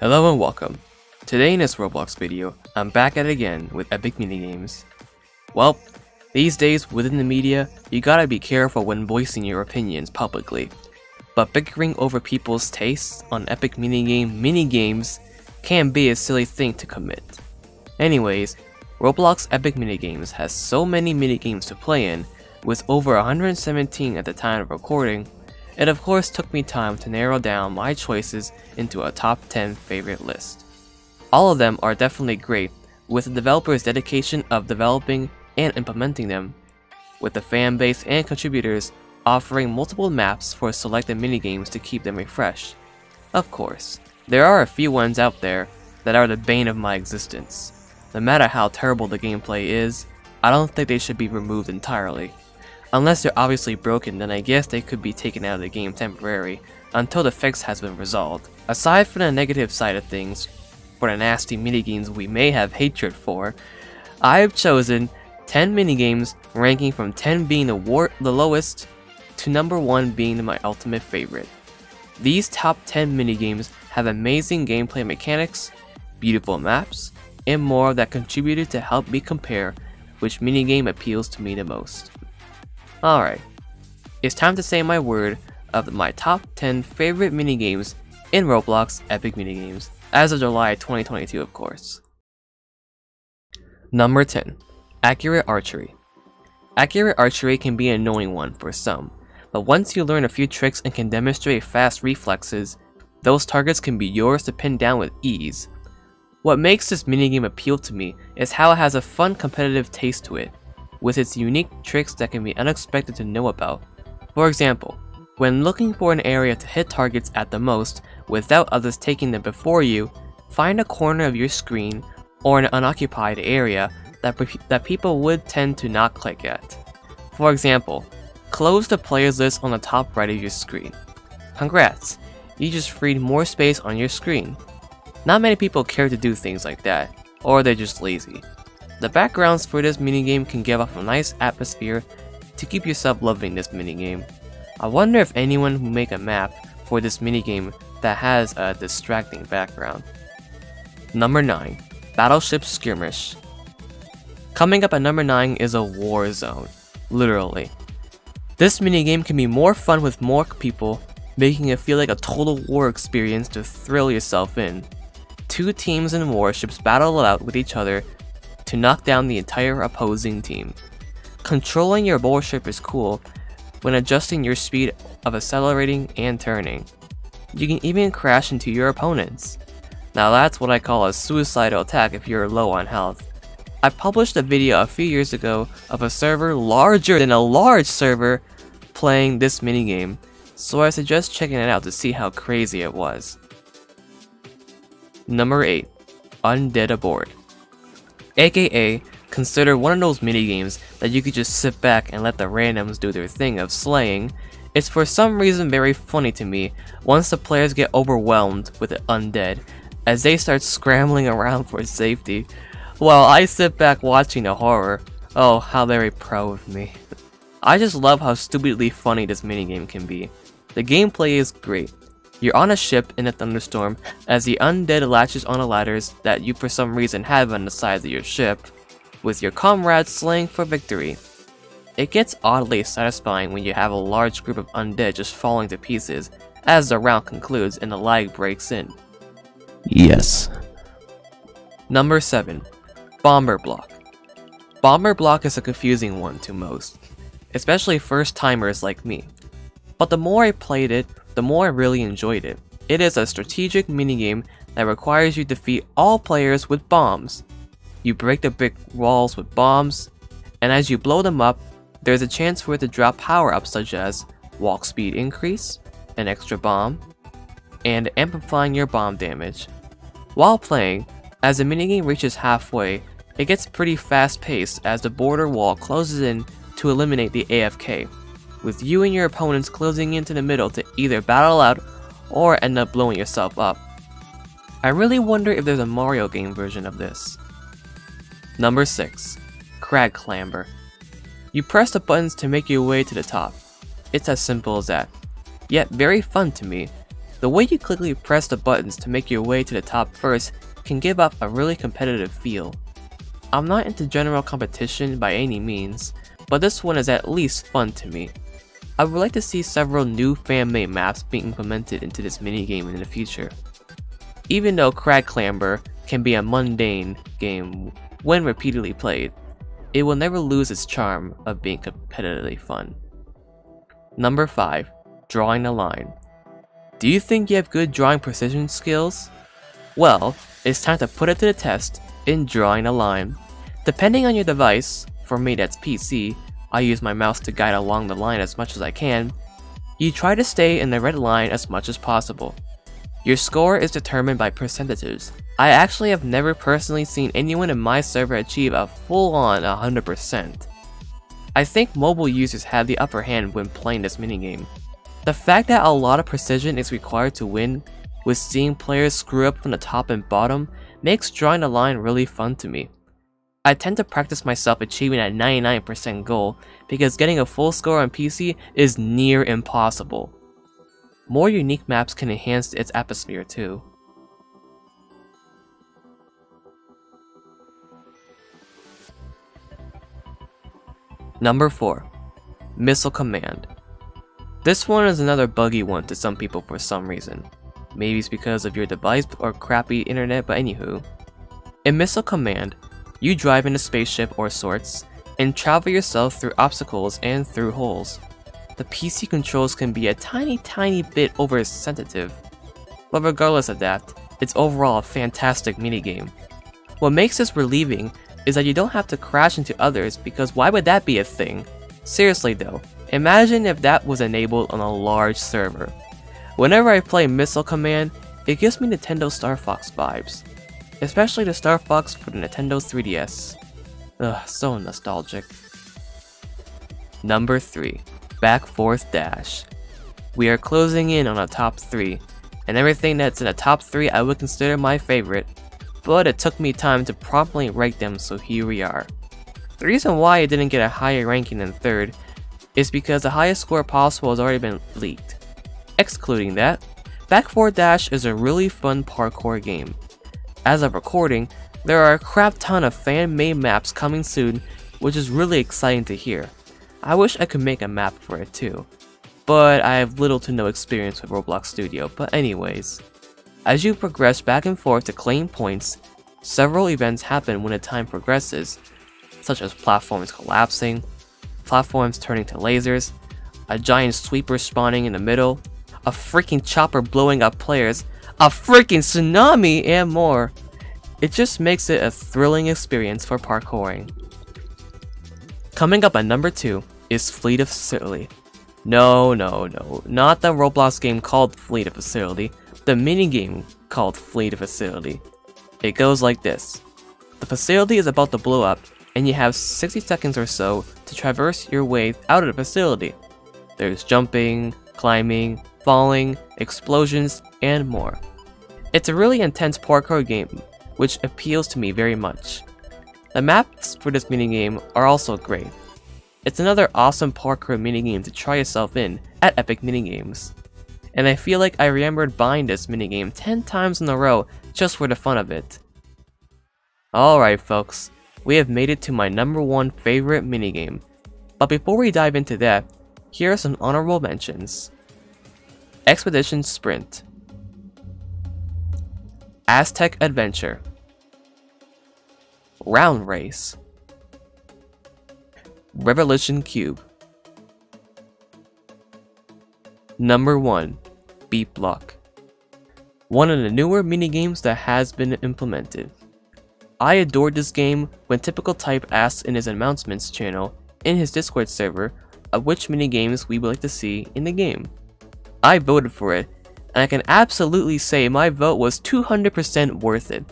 Hello and welcome. Today in this Roblox video, I'm back at it again with epic minigames. Well, these days within the media, you gotta be careful when voicing your opinions publicly. But bickering over people's tastes on epic minigame minigames can be a silly thing to commit. Anyways, Roblox Epic Minigames has so many minigames to play in, with over 117 at the time of recording, it of course took me time to narrow down my choices into a top 10 favorite list. All of them are definitely great, with the developers' dedication of developing and implementing them, with the fan base and contributors offering multiple maps for selected minigames to keep them refreshed. Of course, there are a few ones out there that are the bane of my existence. No matter how terrible the gameplay is, I don't think they should be removed entirely. Unless they're obviously broken, then I guess they could be taken out of the game temporarily until the fix has been resolved. Aside from the negative side of things, for the nasty minigames we may have hatred for, I have chosen 10 minigames ranking from 10 being the, war the lowest to number 1 being my ultimate favorite. These top 10 minigames have amazing gameplay mechanics, beautiful maps, and more that contributed to help me compare which minigame appeals to me the most. Alright, it's time to say my word of my top 10 favorite minigames in Roblox Epic Minigames, as of July 2022 of course. Number 10. Accurate Archery Accurate archery can be an annoying one for some, but once you learn a few tricks and can demonstrate fast reflexes, those targets can be yours to pin down with ease. What makes this minigame appeal to me is how it has a fun competitive taste to it, with its unique tricks that can be unexpected to know about. For example, when looking for an area to hit targets at the most without others taking them before you, find a corner of your screen or an unoccupied area that, that people would tend to not click at. For example, close the players list on the top right of your screen. Congrats, you just freed more space on your screen. Not many people care to do things like that, or they're just lazy. The backgrounds for this minigame can give off a nice atmosphere to keep yourself loving this minigame. I wonder if anyone who make a map for this minigame that has a distracting background. Number 9. Battleship Skirmish Coming up at number 9 is a war zone, literally. This minigame can be more fun with more people, making it feel like a total war experience to thrill yourself in. Two teams and warships battle it out with each other to knock down the entire opposing team. Controlling your warship is cool when adjusting your speed of accelerating and turning. You can even crash into your opponents. Now that's what I call a suicidal attack if you're low on health. I published a video a few years ago of a server larger than a large server playing this minigame, so I suggest checking it out to see how crazy it was. Number 8. Undead Aboard aka consider one of those minigames that you could just sit back and let the randoms do their thing of slaying. It's for some reason very funny to me once the players get overwhelmed with the undead, as they start scrambling around for safety, while I sit back watching the horror. Oh, how very pro of me. I just love how stupidly funny this minigame can be. The gameplay is great, you're on a ship in a thunderstorm as the undead latches on the ladders that you for some reason have on the sides of your ship, with your comrades slaying for victory. It gets oddly satisfying when you have a large group of undead just falling to pieces as the round concludes and the lag breaks in. Yes. Number 7. Bomber Block. Bomber Block is a confusing one to most, especially first timers like me. But the more I played it, the more I really enjoyed it. It is a strategic minigame that requires you to defeat all players with bombs. You break the brick walls with bombs, and as you blow them up, there's a chance for it to drop power-ups such as walk speed increase, an extra bomb, and amplifying your bomb damage. While playing, as the minigame reaches halfway, it gets pretty fast paced as the border wall closes in to eliminate the AFK, with you and your opponents closing into the middle to either battle out or end up blowing yourself up. I really wonder if there's a Mario game version of this. Number 6. Crag Clamber. You press the buttons to make your way to the top. It's as simple as that. Yet very fun to me. The way you quickly press the buttons to make your way to the top first can give off a really competitive feel. I'm not into general competition by any means, but this one is at least fun to me. I would like to see several new fan-made maps being implemented into this minigame in the future. Even though Crag Clamber can be a mundane game when repeatedly played, it will never lose its charm of being competitively fun. Number 5. Drawing a line. Do you think you have good drawing precision skills? Well, it's time to put it to the test in drawing a line. Depending on your device, for me that's PC, I use my mouse to guide along the line as much as I can, you try to stay in the red line as much as possible. Your score is determined by percentages. I actually have never personally seen anyone in my server achieve a full-on 100%. I think mobile users have the upper hand when playing this minigame. The fact that a lot of precision is required to win, with seeing players screw up from the top and bottom, makes drawing a line really fun to me. I tend to practice myself achieving a 99% goal because getting a full score on PC is near impossible. More unique maps can enhance its atmosphere too. Number 4. Missile Command. This one is another buggy one to some people for some reason. Maybe it's because of your device or crappy internet, but anywho. In Missile Command, you drive in a spaceship or sorts, and travel yourself through obstacles and through holes. The PC controls can be a tiny tiny bit oversensitive, but regardless of that, it's overall a fantastic minigame. What makes this relieving is that you don't have to crash into others because why would that be a thing? Seriously though, imagine if that was enabled on a large server. Whenever I play Missile Command, it gives me Nintendo Star Fox vibes. Especially the Star Fox for the Nintendo 3DS. Ugh, so nostalgic. Number 3. Back Forth Dash. We are closing in on a top 3, and everything that's in a top 3 I would consider my favorite but it took me time to properly rank them so here we are. The reason why I didn't get a higher ranking than 3rd is because the highest score possible has already been leaked. Excluding that, Back Forth Dash is a really fun parkour game. As of recording, there are a crap ton of fan-made maps coming soon, which is really exciting to hear. I wish I could make a map for it too, but I have little to no experience with Roblox Studio, but anyways. As you progress back and forth to claim points, several events happen when the time progresses, such as platforms collapsing, platforms turning to lasers, a giant sweeper spawning in the middle, a freaking chopper blowing up players, a freaking tsunami, and more. It just makes it a thrilling experience for parkouring. Coming up at number 2 is Flee the Facility. No, no, no, not the Roblox game called Flee the Facility, the minigame called Flee the Facility. It goes like this. The facility is about to blow up, and you have 60 seconds or so to traverse your way out of the facility. There's jumping, climbing, falling, explosions, and more. It's a really intense parkour game, which appeals to me very much. The maps for this minigame are also great. It's another awesome parkour minigame to try yourself in at Epic Minigames and I feel like I remembered buying this minigame 10 times in a row just for the fun of it. Alright folks, we have made it to my number one favorite minigame, but before we dive into that, here are some honorable mentions. Expedition Sprint Aztec Adventure Round Race Revolution Cube Number 1. Beat Block. One of the newer minigames that has been implemented. I adored this game when TypicalType asked in his announcements channel in his Discord server of which minigames we would like to see in the game. I voted for it, and I can absolutely say my vote was 200% worth it.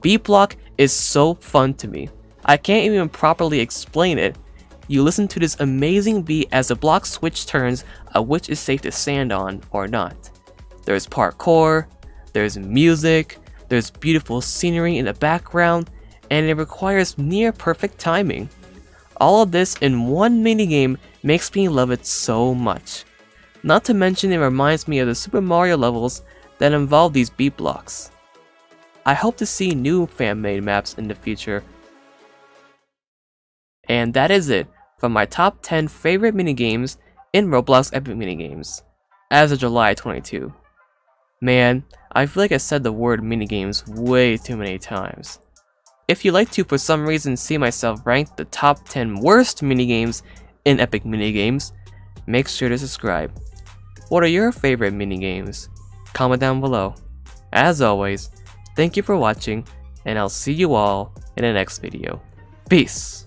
Beat Block is so fun to me. I can't even properly explain it, you listen to this amazing beat as the block switch turns a which is safe to stand on or not. There's parkour, there's music, there's beautiful scenery in the background, and it requires near perfect timing. All of this in one minigame makes me love it so much. Not to mention it reminds me of the Super Mario levels that involve these beat blocks. I hope to see new fan-made maps in the future. And that is it for my top 10 favorite minigames in Roblox Epic Minigames, as of July 22. Man, I feel like I said the word minigames way too many times. If you'd like to for some reason see myself rank the top 10 worst minigames in Epic Minigames, make sure to subscribe. What are your favorite minigames? Comment down below. As always, thank you for watching, and I'll see you all in the next video. Peace!